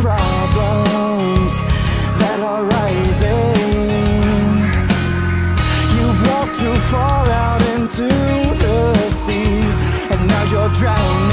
problems that are rising. You've walked too far out into the sea, and now you're drowning.